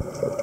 you